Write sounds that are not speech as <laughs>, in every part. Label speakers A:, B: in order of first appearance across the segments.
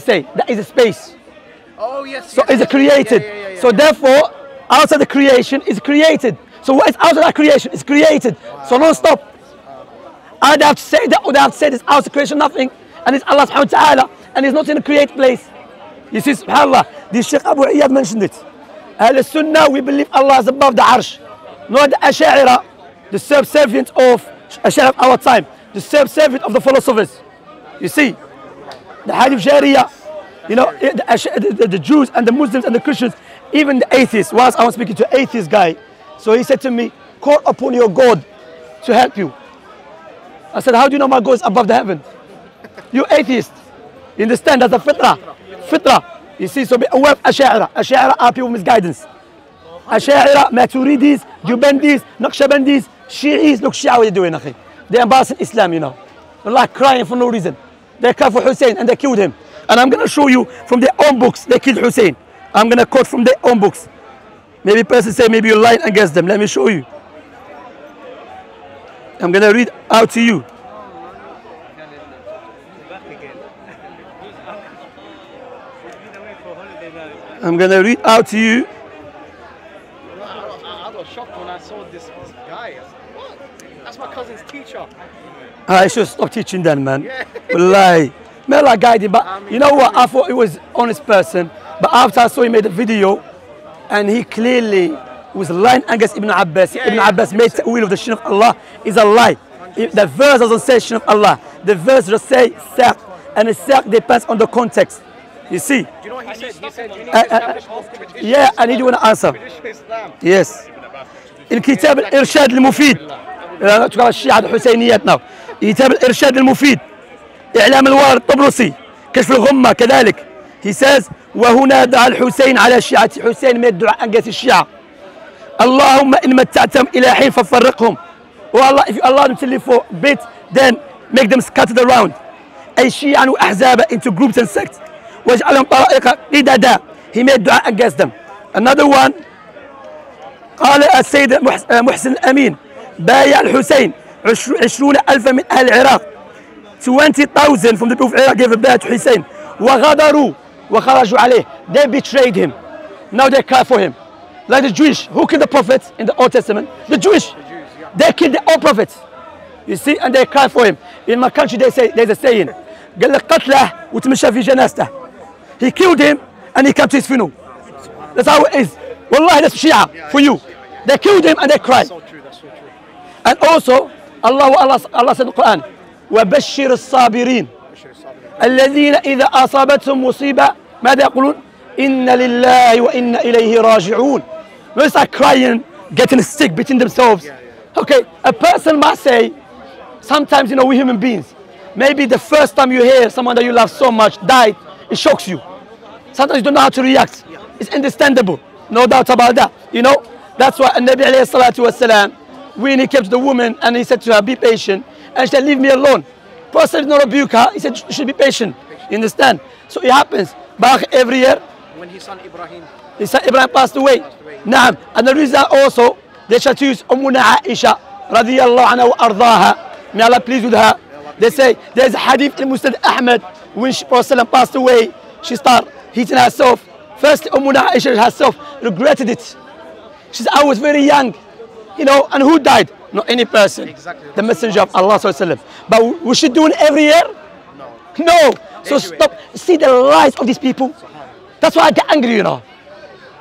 A: say that is a space.
B: Oh yes.
A: So
B: yes,
A: it's
B: yes.
A: created.
B: Yeah, yeah, yeah,
A: so therefore, outside the creation is created. So what is outside that creation is created. So non-stop. I don't have to say that or they have to say this outside creation, nothing. And it's Allah subhanahu wa ta'ala. And it's not in a create place. You see, subhanAllah, the Sheikh Abu Iyad mentioned it. Ahl Sunnah, we believe Allah is above the arsh. Not the Ash'ira, the subservient of Ash'ira of our time, the subservient of the philosophers. You see, the Hadith Sharia, you know, the, the, the- Jews and the Muslims and the Christians, even the atheists. Once I was speaking to an atheist guy, so he said to me, call upon your God to help you. I said, how do you know my God is above the heaven? You atheist. You understand? That's a fitra. Fitra. You see, so be aware of Ash'ira. Ash'ira are people with guidance. Ash'ira, Maturidis, Jubandis, Naqshbandis, Shi'is. Look, Shia, what they're doing, akhi. They're embarrassing Islam, you know. They're like crying for no reason. They cry for Hussein and they killed him. And I'm going to show you from their own books, they killed Hussein. I'm going to quote from their own books. Maybe person say, maybe you're lying against them. Let me show you. I'm going to read out to you. I'm going to read out to you.
B: I, I shocked when I saw this, this guy. I said, what? That's my cousin's teacher.
A: I should stop teaching then, man.
B: Yeah.
A: Wallahi. Man, like guided, but
B: I mean,
A: you know what? I thought it was honest person. But after I saw he made a video, and he clearly was lying against Ibn Abbas.
B: Yeah,
A: Ibn
B: yeah,
A: Abbas made ta'wil of the shin of Allah is a lie. If The verse doesn't say shin of Allah. The verse just say saq, and the saq depends on the context. You see?
B: Do you know what he said? He said you need
A: Uh,
B: to
A: uh,
B: establish more tradition.
A: Yeah, I need you to answer.
B: Tradition Islam.
A: Yes. الكتاب الإرشاد المفيد لا تقرأ الشيعة الحسينيات now كتاب الإرشاد المفيد إعلام الوارد الطبرسي. كشف الغمة كذلك. Says وهنا دعا الحسين على شيعة حسين ما الدعاء أنقذ الشيعة. اللهم إن متعتهم إلى حين ففرقهم. والله if you allow them to live for a bit then make them scattered around أي شيعا وأحزابا into groups and sects. واجعلهم طرائق قددا. He made دعاء against them. Another one قال السيد محس- محسن الأمين بايع الحسين عشر- عشرون ألفا من أهل العراق. 20,000 from the people of Iraq gave a bayah to Hussein وغدروا وخرجوا عليه they betrayed him now they cry for him like the Jewish who killed the prophets in the Old Testament the Jewish they killed the old prophets you see and they cry for him in my country they say there's a saying قال لك قتله وتمشى في جنازته he killed him and he came to his funeral that's how it is والله that's Shia for you they killed him and they cried
B: So true. That's so true.
A: and also Allah Allah Allah said in the Quran وبشر الصابرين الذين إذا أصابتهم مصيبة ماذا يقولون إن لله وإنا إليه راجعون they start crying getting sick between themselves okay a person might say sometimes you know we human beings maybe the first time you hear someone that you love so much died it shocks you sometimes you don't know how to react it's understandable no doubt about that you know that's why Nabi alayhi salatu wasalam when he came to the woman and he said to her be patient and she said, leave me alone. Prophet is not rebuke her. He said, you should be patient. You understand? So it happens. Back every year.
B: When his son Ibrahim.
A: His son Ibrahim passed away. Passed away. And the reason also, they chastised Ummuna Aisha, radiyallahu anha wa ardaha. May Allah please with her. They say, there's a hadith in Musnad Ahmed, when she, Prophet passed away, she started hitting herself. First, Ummuna Aisha herself regretted it. She said, I was very young, you know, and who died? Not any person.
B: Exactly.
A: The messenger of Allah. sallallahu. But we should do it every year?
B: No.
A: No. So stop. See the lies of these people. That's why I get angry, you know.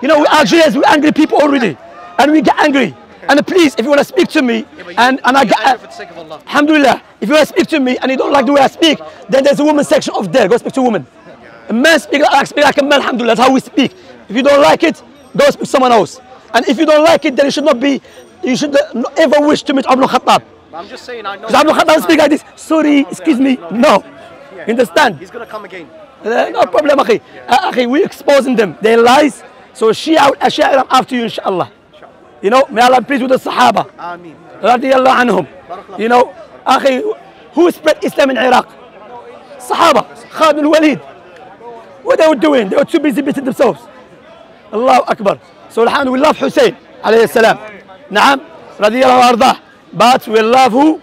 A: You know, we Algerians, we're angry people already. And we get angry. And please, if you want to speak to me,
B: Yeah,
A: and, and I get,
B: for the sake of Allah.
A: Alhamdulillah, if you want to speak to me and you don't like the way I speak, then there's a woman section of there. Go speak to a woman. A man speak like, speak like a man, alhamdulillah, that's how we speak. If you don't like it, go speak to someone else. And if you don't like it, then you should not be, you should not ever wish to meet Ibn Khattab.
B: I'm just saying I know.
A: Because Ibn Khattab speak like this, sorry, excuse me, no.
B: Yeah.
A: Understand?
B: He's gonna come again.
A: Uh, no problem, akhi. Uh, akhi, we exposing them. They lies. So Shia Asha'ira, I'm after you, inshallah. You know, may Allah be pleased with the Sahaba.
B: Ameen.
A: Radiallahu anhum. You know, akhi, who spread Islam in Iraq? Sahaba. Khalid bin Walid. What they were doing? They were too busy beating themselves. Allahu Akbar. So alhamdulillah, we love Hussein, alayhi salam. Naam, radiallahu ardah. But we love who?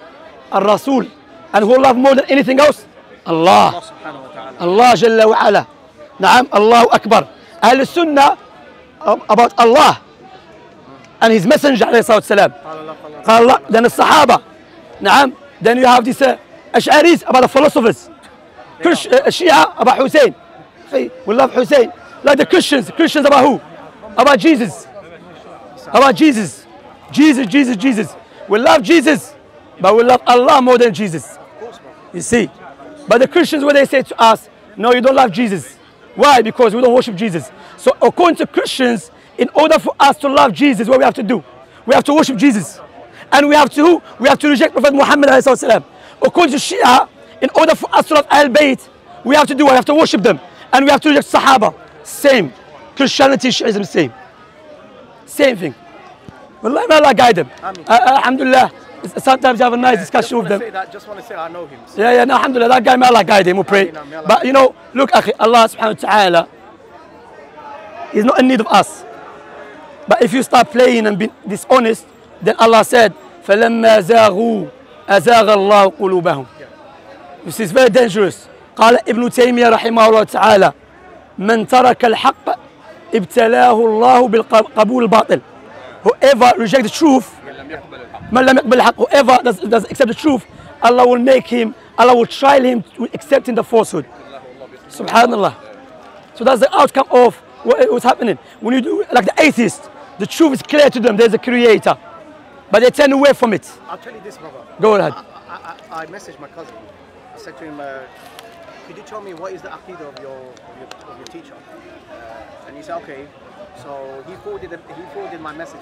A: Al-Rasul. And who love more than anything else? الله. الله جل وعلا نعم الله أكبر أهل السنة about Allah and his messenger عليه الصلاة والسلام
B: قال الله الله.
A: الله then الصحابة نعم then you have this uh, Ash'aris about the philosophers Christ, uh, Shia about Hussein we love Hussein like the Christians Christians about who about Jesus about Jesus Jesus Jesus Jesus we love Jesus but we love Allah more than Jesus
B: Of course, bro.
A: you see. But the Christians, what they say to us, no, you don't love Jesus. Why? Because we don't worship Jesus. So according to Christians, in order for us to love Jesus, what we have to do? We have to worship Jesus. And we have to we have to reject Prophet Muhammad. alayhi salatu wasalam. According to Shia, in order for us to love Al Bayt, we have to do, we have to worship them. And we have to reject Sahaba. Same. Christianity, Shiism, same. Same thing. Them.
B: Ameen.
A: Uh, uh, alhamdulillah. Sometimes you have a nice
B: Just
A: discussion with them.
B: that. Just want to say I know him.
A: Yeah, yeah, no, alhamdulillah, that guy, may Allah guide him, we pray. But you know, look, akhi, Allah subhanahu wa ta'ala, He's not in need of us. But if you start playing and being dishonest, then Allah said, فَلَمَّا زَاغُوا أَزَاغَ اللَّهُ قُلُوبَهُم This is very dangerous. قال ابن تيمية رحمه الله تعالى من ترك الحق ابتلاه الله بالقبول الباطل whoever rejects the truth, whoever does, does accept the truth, Allah will make him, Allah will trial him to accepting the falsehood. Subhanallah. So that's the outcome of what's happening. When you do, like the atheist, the truth is clear to them, there's a creator. But they turn away from it.
B: I'll tell you this, brother.
A: Go ahead.
B: I, I, I, I messaged my cousin. I said to him, uh, could you tell me what is the aqidah of your, of your, of your teacher? Uh, and he said, "Okay." So he forwarded the, he forwarded my message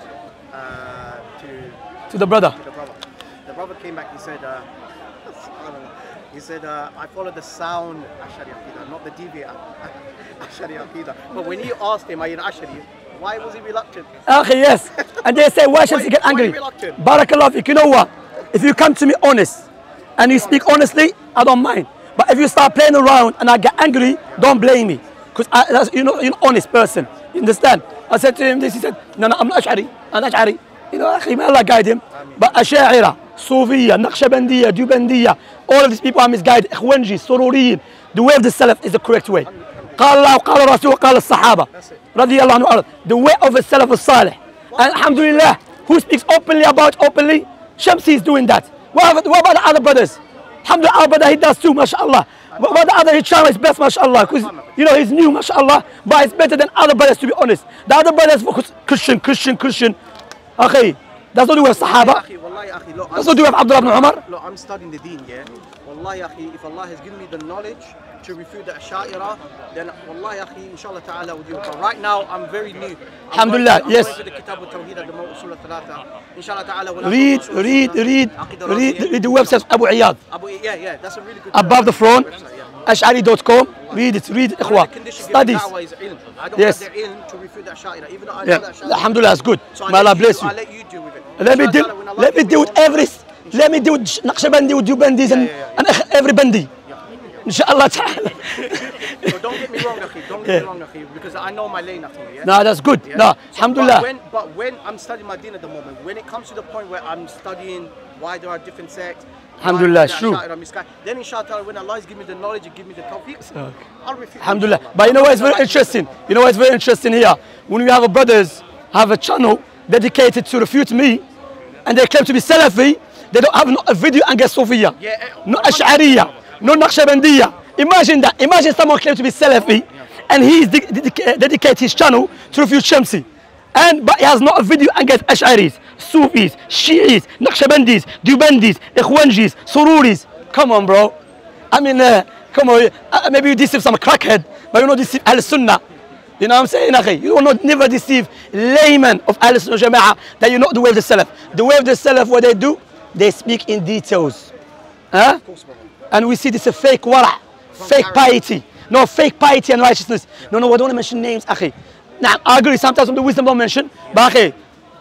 B: uh, to
A: to the brother
B: to the brother. The brother came back. He said, uh, <laughs> he said, uh, I follow the sound Ashari Aqidah, not the deviant <laughs> Ashari Aqidah. But when he asked him, are you an Ashari? Why was he reluctant?
A: Okay, yes. <laughs> And they say, why should he get angry?
B: you?
A: Barakallah, fik. you know what? If you come to me honest and you speak honestly, I don't mind. But if you start playing around and I get angry, don't blame me. Because you know, you're an honest person. You understand? I said to him this, he said, no, no, I'm not Ash'ari. I'm not Ash'ari. You know, akhi, may Allah guide him. But Ash'ira, Sufiya, Naqshbandiyya, Dubandiyya, all of these people are misguided. Ikhwanji, Sururiyin. The way of the Salaf is the correct way. قال الله وقال الرسول وقال الصحابة رضي الله عنه وأرض. The way of the Salaf الصالح. And alhamdulillah, who speaks openly about openly? Shamsi is doing that. What about, what about the other brothers? Alhamdulillah, our brother, he does too, mashallah. About the other, he tries his best, mashallah. Because, you know, he's new, mashallah. But it's better than other brothers, to be honest. The other brothers focus Christian, Christian, Christian. Okay, that's not the Sahaba.
B: والله يا
A: أخي لو I'm قصدي عبد الله بن عمر
B: لو ام ستادين ذا دين والله يا أخي if Allah has given me the knowledge to refute the ashaira then والله يا أخي ان شاء الله تعالى ودي right now I'm very new. الحمد لله يس في الكتاب
A: التوحيد
B: هذا مو اصول
A: الثلاثه
B: ان
A: شاء
B: الله
A: تعالى
B: ريد
A: ريد ريد ريد ريد ابو عياد
B: ابو يا يا that's a really good
A: above the
B: front. Yeah.
A: ash'ari.com. Read it, read it,
B: The only
A: ikhwa.
B: condition given
A: Studies.
B: da'wah is ilm. I don't
A: Yes.
B: have the ilm to refute the Asha'ira, even though I
A: Yeah,
B: know the Asha'ira.
A: alhamdulillah, it's good.
B: So I
A: May Allah
B: let you-
A: bless you.
B: I let you deal with it.
A: Let me
B: Inshallah
A: deal,
B: ta'ala, when Allah
A: let me
B: gives
A: deal with
B: knowledge-
A: every, let me deal with Naqshbandi, with Dubandis and,
B: Yeah, yeah, yeah.
A: and every bandi. Inshallah ta'ala.
B: So don't get me wrong, Akhi. Don't get me wrong, Akhi, because I know my lane, Akhi. Yeah?
A: No, that's good.
B: Yeah?
A: No,
B: So,
A: alhamdulillah.
B: But when, but when I'm studying my deen at the moment, when it comes to the point where I'm studying why there are different sects, why
A: Alhamdulillah, it's true.
B: Then inshallah, when Allah is giving me the knowledge give me the tawfiq, I'll refute.
A: Alhamdulillah.
B: inshallah.
A: But you know what is very interesting? You know what is very interesting here? When we have a brothers have a channel dedicated to refute me, and they claim to be Salafi, they don't have no, a video against Sufiya,
B: Yeah, eh,
A: no Ash'ariya, no Naqshbandiyya. Imagine that. Imagine someone claims to be Salafi, and he is de- dedicate his channel to refute Shamsi. And but he has not a video against Ash'aris, Sufis, Shi'is, Naqshbandis, Dubandis, Ikhwanjis, Sururis. Come on, bro. I mean, uh, come on. Uh, maybe you deceive some crackhead, but you don't deceive Al Sunnah. You know what I'm saying, akhi? You will not never deceive layman of Al Sunnah Jama'ah that you know the way of the Salaf. The way of the Salaf, what they do, they speak in details. Huh? And we see this a fake wara, fake piety. No, fake piety and righteousness. No, no, I don't want to mention names, akhi. Now, I agree, sometimes from the wisdom don't mention, but akhi,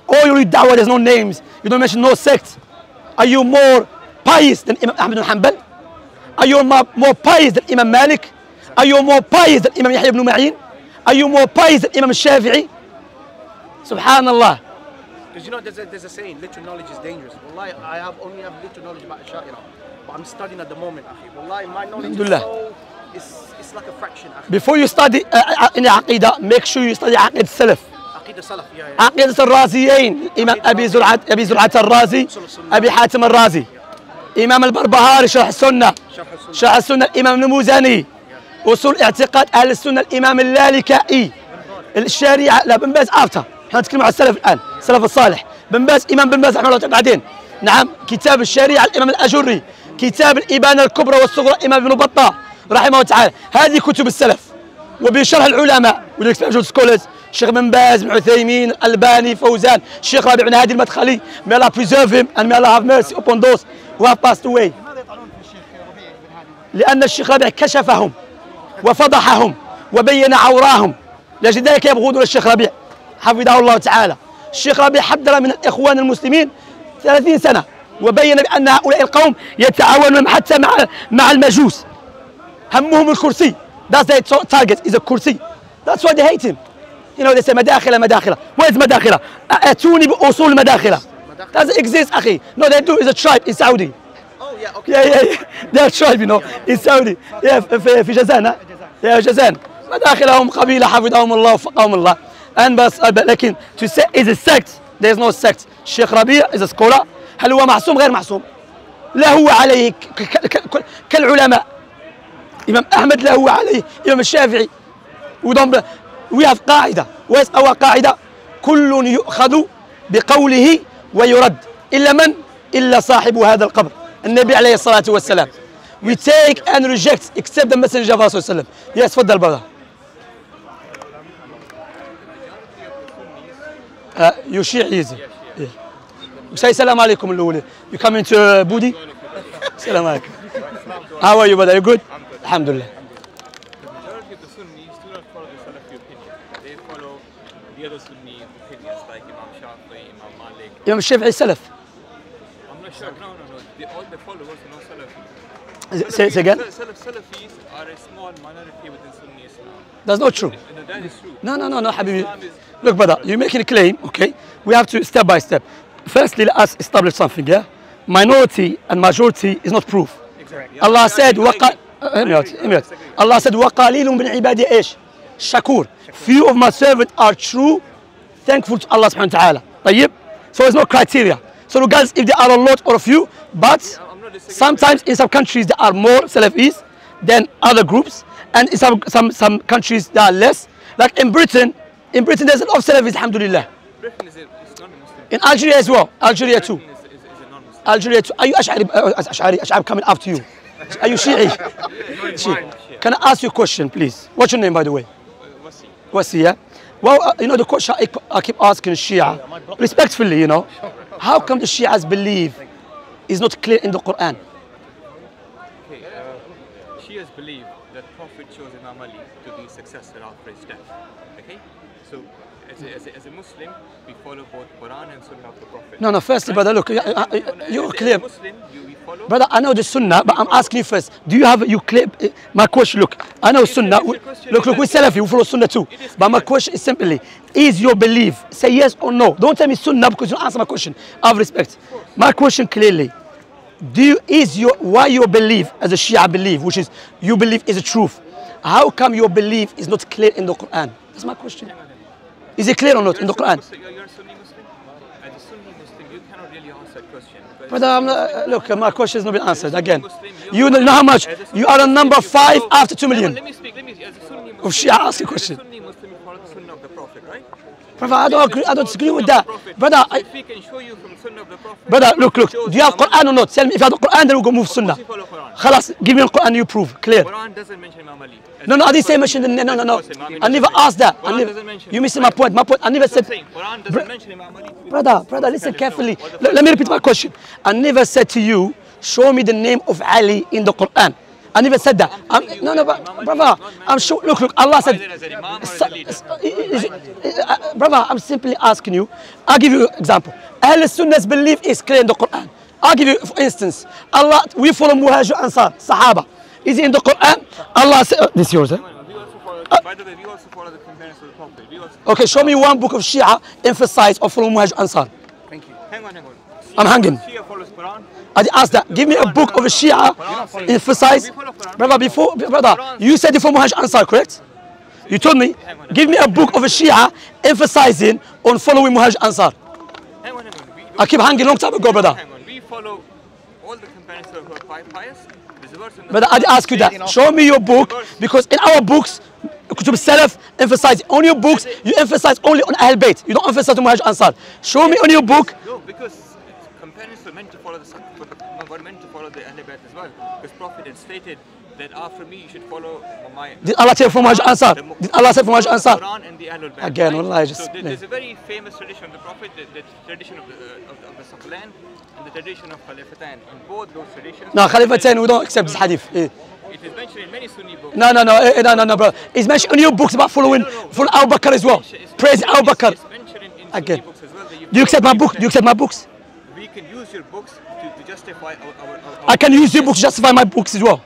A: all you read da'wah, there's no names. You don't mention no sect. Are you more pious than Imam Ahmad bin Hanbal? Are you more, more pious than Imam Malik? Are you more pious than Imam Yahya ibn Ma'in? Are you more pious than Imam Shafi'i? Subhanallah.
B: Because you know, there's a, there's a saying, little knowledge is dangerous. Wallahi, I have only have little knowledge about Asha'ira. but I'm studying at the moment, akhi. Wallahi, my knowledge is so, it's, it's like a fraction.
A: Before you study uh, uh, in عقيدة make sure you study عقيدة السلف
B: yeah, yeah.
A: عقيدة الرازيين إمام أبي زرعة أبي زرعة الرازي أبي حاتم الرازي إمام البربهاري شرح السنة. شرح السنة الإمام الموزاني أصول اعتقاد أهل السنة الإمام اللالكائي الشريعة لا بن باز آفتر إحنا نتكلم على السلف الآن السلف الصالح بن باز إمام بن باز رحمه الله تعالى بعدين. نعم. كتاب الشريعة الإمام الأجري. كتاب الإبانة الكبرى والصغرى إمام ابن بطة. رحمه الله تعالى هذه كتب السلف وبشرح العلماء والاكسبيرجن سكولرز الشيخ بن باز بن عثيمين الألباني فوزان الشيخ ربيع بن هادي المدخلي. And may Allah have mercy upon those who have passed away.
B: لماذا يطعنون في الشيخ ربيع
A: كشفهم وفضحهم وبين عوراهم لأجل ذلك يبغضون الشيخ ربيع حفظه الله تعالى. الشيخ ربيع حذر من الإخوان المسلمين 30 سنة وبين بأن هؤلاء القوم يتعاونون حتى مع مع المجوس. همهم الكرسي That's their ta- target is a كرسي That's why they hate him You know they say مداخلة مداخلة Where is مداخلة أتوني بأصول مداخلة Doesn't exist أخي No they do is a tribe in Saudi
B: Oh, yeah, okay.
A: Yeah, yeah, yeah. They are tribe, you know, in Saudi. Yeah, في, في جازان? Yeah, جازان. مداخلهم قبيلة حفظهم الله وفقهم الله. And بس لكن to say is a sect, there is no sect. الشيخ ربيع is a scholar. هل هو معصوم غير معصوم؟ لا هو عليه كالعلماء. إمام أحمد لا هو عليه إمام الشافعي. Don't we have قاعدة. Is our قاعدة؟ كل يؤخذ بقوله ويرد إلا من؟ إلا صاحب هذا القبر النبي عليه الصلاة والسلام We take and reject except the messenger of Allah صلى الله عليه وسلم Yes تفضل uh, You Shi'i yeah. Say السلام عليكم الأولى You coming to uh, Budi? السلام عليكم How are you brother? You good? Alhamdulillah.
C: The majority of the Sunnis do not follow the Salafi opinion. They follow the other Sunni opinions like Imam Shafi'i, Imam Malik.
A: Imam Shafi'i is Salaf.
C: I'm not sure. No, no, no. The all the followers are not Salafi.
A: Say it again.
C: Salaf, Salafis are a small minority within Sunni Islam.
A: That's not true.
C: No, that is true.
A: No, no, no, no, Habibi. Look, brother, you're making a claim, okay? We have to step by step. Firstly, let us establish something, yeah? Minority and majority is not proof.
C: Exactly.
A: Allah said,
C: I-
A: وقال
C: I agree. I disagree.
A: Allah said, وقليل من عبادي إيش؟ شكور. Few of my servants are true, thankful to Allah subhanahu wa ta'ala. طيب? So there's no criteria. So regardless if there are a lot or a few, but
C: I'm not disagreeing.
A: sometimes in some countries there are more Salafis than other groups, and in some, some, some countries there are less. Like in Britain, in Britain there's a lot of Salafis, alhamdulillah.
C: Britain is, a, is not a Muslim.
A: In Algeria as well, Algeria too.
C: Britain is, is, is a non-Muslim.
A: Algeria too. Are you Ash'ari? Uh, Ash'ari, Ash'ari coming after you. Are you Shi'i? Shi'i. Can I ask you a question, please? What's your name, by the way?
C: He?
A: What's yeah? Well, uh, you know, the question I, I keep asking Shia, respectfully, you know, how come the Shias believe is not clear in the Quran?
C: Okay, uh, Shias believe that Prophet chose Imam Ali to be successor after his death. Okay? So, as a, as a, as a Muslim, we follow both Quran and Sunnah of the Prophet.
A: No, no, firstly, brother, look, uh, uh,
C: No, no,
A: you're
C: as
A: clear.
C: Muslim, you.
A: Brother, I know the Sunnah, but I'm asking you first. Do you have you clear? uh, My question, look, I know Sunnah.
C: it's a
A: we- Look, look, we Salafi, we follow Sunnah too. But my question is simply: Is your belief? Say yes or no. Don't tell me Sunnah because you don't answer my question. I have respect. My question clearly: Do you, is your why your belief as a Shia belief, which is you believe is the truth? How come your belief is not clear in the Quran? That's my question. Is it clear or not in the Quran?
C: Sunni Muslim- You're, you're a Sunni Muslim. As a Sunni Muslim, you cannot really answer that question. because-
A: Brother, I'm not, uh, uh, look, um, my question has not been answered again. You know how much?
C: As a Sunni
A: You are a number five after two
C: million. On. Let me speak. Let me. As a Sunni Muslim,
A: shit, I asked you a question.
C: Prophet,
A: I don't agree. I don't disagree with that, brother. I,
C: if we can show you from Sunnah of the Prophet.
A: brother, look, look. Do you have Quran or not? Tell me if you have the Quran, then we'll go move Sunnah. Khalas, give me the Quran. You prove clear.
C: Quran doesn't mention Imam Ali.
A: No, no, I didn't say mention. No, no, no, no. I never asked that. I
C: Quran
A: never,
C: doesn't mention
A: you missing my point. My point. I never said.
C: Quran doesn't mention Imam Ali.
A: Brother, brother, listen carefully. Let, me repeat my question. I never said to you, show me the name of Ali in the Quran. I never said that.
C: I'm
A: I'm, no, no, but
C: Imam
A: brother, I'm sure. Look, look. Allah said.
C: Either as an imam or as a
A: So-
C: leader.
A: is- is- uh, brother, I'm simply asking you. I'll give you an example. Ahl Sunnah's belief is clear in the Quran. I'll give you, for instance, Allah, we follow Muhajir Ansar, Sahaba. Is it in the Quran? Allah said, uh, this is yours, eh?
C: Follow, by the way, we also follow the companions of the Prophet.
A: Okay, show me one book of Shia emphasize or follow Muhajir Ansar.
B: Thank you.
C: hang on, hang on.
A: I'm hanging.
C: Shia follows Quran.
A: I didn't ask that. Give me a book of a Shia emphasize. Brother, before, brother, you said it for Muhaj Ansar, correct? You told me. Give me a book of a Shia emphasizing on following Muhaj Ansar.
C: Hang on, hang on. We,
A: I keep hanging long time ago, brother.
C: We follow all the companions pi- pious. There's a verse in the
A: Brother, I ask you that. Show me your book because in our books, Kutub Salaf emphasize on your books, you emphasize only on Ahl Bayt. You don't emphasize on Muhaj Ansar. Show me on your book.
C: No, because companions were meant to follow the were meant to follow the Ahlul Bayt as well. Because Prophet had stated that after me you should follow my.
A: Did Allah say from Muhaj Ansar? Did Allah say from
C: the
A: Ansar?
C: Quran and the Ahlul Bayt.
A: Again,
C: right?
A: wallah, I just-
C: so there- there's a very famous tradition of the Prophet, the, the tradition of the uh, of of the Saqlan and the tradition of Khalifatan. In both those traditions,
A: No, Khalifatain, we don't accept this hadith. Eh.
C: it is mentioned in many Sunni books.
A: No, no, no, eh, eh, no, no, no, bro. It's mentioned in your books about following, following Abu Bakr as well. Praise Abu Bakr.
C: It's mentioned in, in
A: Again.
C: Well.
A: Do you accept my book? Do you accept my books?
C: We can use your books to, to justify our, our, our,
A: I can use your books to justify my books as well.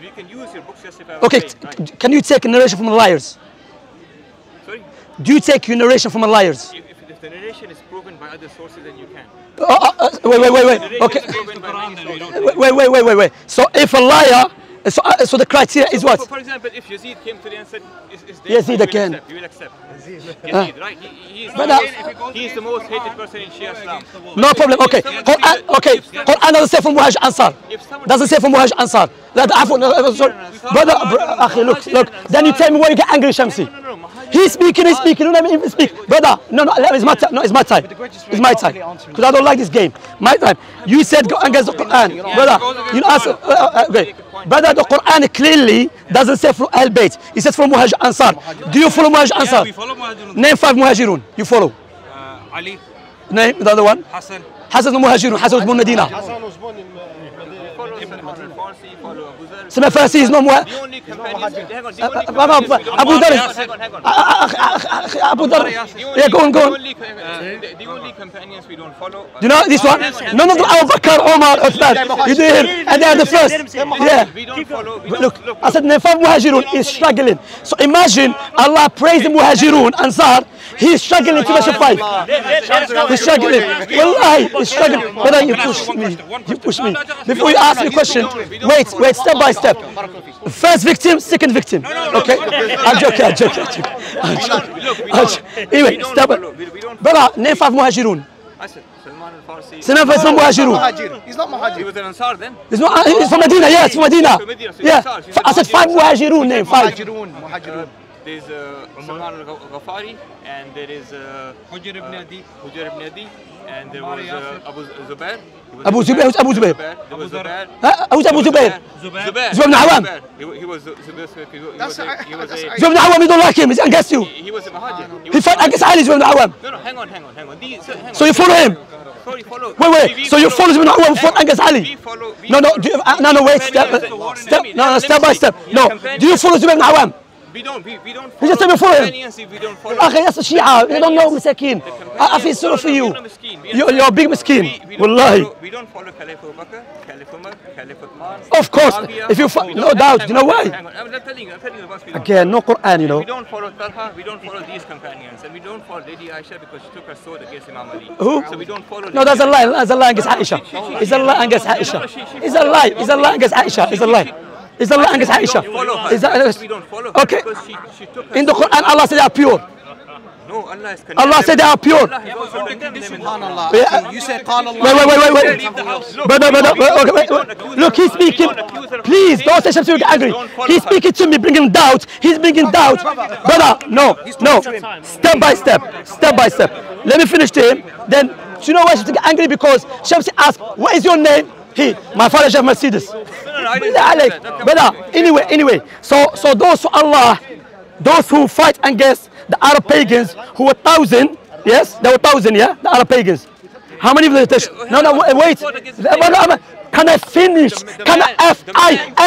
C: We can use your books to justify our
A: Okay,
C: claim, right?
A: can you take a narration from the liars?
C: Sorry?
A: Do you take your narration from the liars?
C: If, if, if the narration is proven by other sources, then you can.
A: Uh, uh, uh, wait, wait, wait, wait. Okay.
C: Narration is proven by many sources.
A: Wait, wait, wait, wait, wait, wait. So if a liar, so, uh, so the criteria so is what?
C: For, for, example, if Yazid came to me and said, is, is there, Yazid
A: again.
C: Accept, you will accept. Yazid, Yazid right? He, is,
A: but,
C: uh, he the most hated person in Shia Islam.
A: No problem, okay. Quran, okay, Quran doesn't say from Wahaj Ansar. Doesn't say from Wahaj Ansar. That, brother, brother, look, look. Then you tell me why you get angry, Shamsi. He's speaking, he's speaking, you know what I mean? Speak. Brother, no, no, it's my time. No, it's my time. It's my time. Because I don't like this game. My time. You said go against the Quran. Brother, you know, answer. Okay. بدا دو قران كليرلي دازنت سي فروم أهل البيت سي فروم
D: مهاجر
A: انصار
D: دو يو فولو
A: مهاجر انصار نيم فايف مهاجرون
D: يو فولو
A: علي نيم ذا وان
D: حسن
A: حسن المهاجرون حسن
C: زبون المدينة سما فاسيز
A: نو ابو ذر
C: Abu only-
A: yeah go on go on
C: uh, the, only companions we don't follow.
A: Do you know this one? None of Abu Bakr, Omar, Uthman. You do him, and they are the first. Yeah.
C: We don't follow.
A: Look, I said Nefab Muhajirun is struggling. So imagine Allah praised the Muhajirun, Ansar. He's struggling to five. He's struggling. Wallahi, he's struggling. Brother, you push me. You push me. Before you ask me a question, wait, wait, step by step. First victim, second victim. Okay? I'm joking, I'm joking, I'm joking. I'm joking. Anyway, step by. Brother, name five Muhajirun.
C: I said Salman al-Farsi.
A: Muhajirun.
B: Muhajir. He's not
C: He
B: Muhajir.
C: was an Ansar then.
A: Not, it's from Medina, yes, from Medina. Yeah. I said five Muhajirun name, five.
B: Muhajirun. Muhajirun.
C: There's uh, Salman al-Ghafari and there is uh,
D: Hujr ibn Adi.
C: Hujr ibn Adi and there was uh, Abu Zubair.
A: Abu Zubair, who's Abu Zubair?
C: There was
D: Abu
C: Zubair.
A: Huh? Who's Abu Zubair?
D: Zubair.
C: Zubair.
A: Zubair ibn Awam.
C: He, he was Zubair. He was,
B: That's
C: was a,
B: a-
C: he was a,
B: a-
A: Zubair ibn Awam, you don't like him, he's against you.
C: he, he was a Mahajir.
A: He
C: was
A: fight against Ali, Zubair ibn Awam.
C: No, no, hang on, hang on, hang on. These, so, hang
A: So you follow him?
C: Sorry, follow.
A: Wait, wait,
C: We- we
A: so you follow Zubair ibn Awam, fought against Ali?
C: We follow. we
A: No, no, do you, uh, no, no, wait, step, step, no, no, step by step. No, do you follow Zubair ibn Awam?
C: We don't. We, we don't.
A: He just said we follow him.
C: companions if we don't follow.
A: أخي يا الشيعة you don't know مساكين I feel sorry for you You- you're a big مسكين
C: We, we don't
A: والله
C: follow, we don't follow Caliph Abu Bakr, Caliph Umar, Caliph Uthman.
A: Of course,
C: Muawiyah.
A: if you fo-
C: We
A: no
C: don't-
A: doubt,
C: hang
A: you know
C: on,
A: why?
C: Hang on, I'm not telling you, I'm telling you the ones we don't
A: again no Quran you
C: follow.
A: know
C: We don't follow Talha, we don't follow these companions, and we don't follow Lady Aisha because she took her sword against Imam Ali.
A: Who?
C: So we don't follow.
A: No
C: Lady
A: that's a
C: Aisha.
A: lie that's a lie against Aisha It's a lie against Aisha It's a lie It's a lie against Aisha It's a lie Is Allah against Aisha? Is that,
C: is,
A: okay.
C: She, she
A: In the Quran, Allah said they are pure.
C: No, Allah,
A: Allah said they are pure.
B: Yeah,
A: yeah.
B: You said Allah.
A: Wait, wait, wait, wait, wait. Brother, brother, okay, wait, wait. Look, he's speaking. Please, don't say something get angry. He's speaking to me, bringing doubt. He's bringing doubt. Brother, no, no. Step by step, step by step. Let me finish to him. Then, do you know why she's get angry? Because she asked, what is your name? He, my father drive Mercedes.
C: No, no, no,
A: brother, anyway, anyway. So, so those who Allah, those who fight against the Arab pagans, who were thousand, yes, there were thousand, yeah, the Arab pagans. How many of them? No, no, wait. Can I finish? Can I F I?